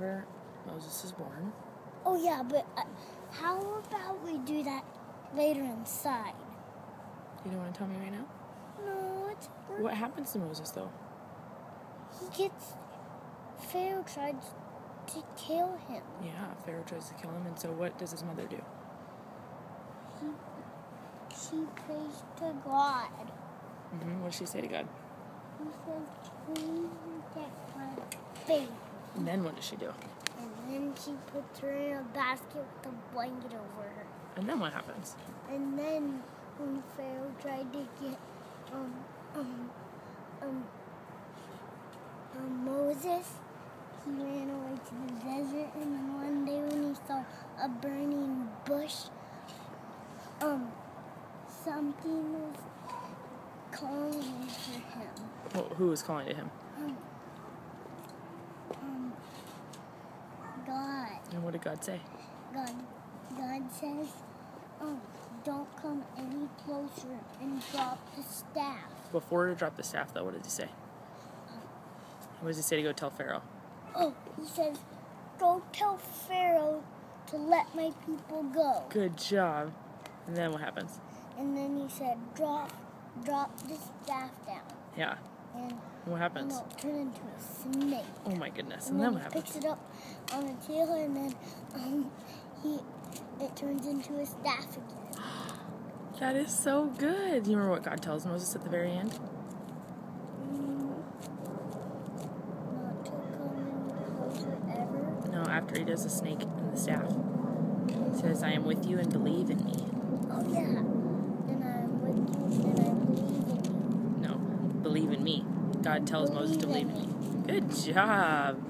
Remember, Moses is born. Oh yeah, but uh, how about we do that later inside? You don't want to tell me right now? No, it's What happens to Moses though? he gets Pharaoh tries to kill him. Yeah, Pharaoh tries to kill him, and so what does his mother do? He she prays to God. hmm What does she say to God? He says, "Please protect my faith." And then what does she do? And then she puts her in a basket with a blanket over her. And then what happens? And then when Pharaoh tried to get um um um, um Moses, he ran away to the desert. And then one day when he saw a burning bush, um, something was calling to him. Wh- Who was calling to him? Um, um, God. And what did God say? God, God says, oh, don't come any closer and drop the staff. Before he dropped the staff, though, what did he say? What does he say to go tell Pharaoh? Oh, he says, go tell Pharaoh to let my people go. Good job. And then what happens? And then he said, drop, drop the staff down. Yeah. And What happens? into a snake. Oh my goodness. And And then then what he picks happens? it up on the tail, and then um, he, it turns into a staff again. That is so good. Do you remember what God tells Moses at the very end? Mm, Not to come any closer ever. No, after he does the snake and the staff. He says, I am with you and believe in me. Oh yeah. And I'm with you and I believe in you. No, believe in me. God tells Moses to believe in me. Good job.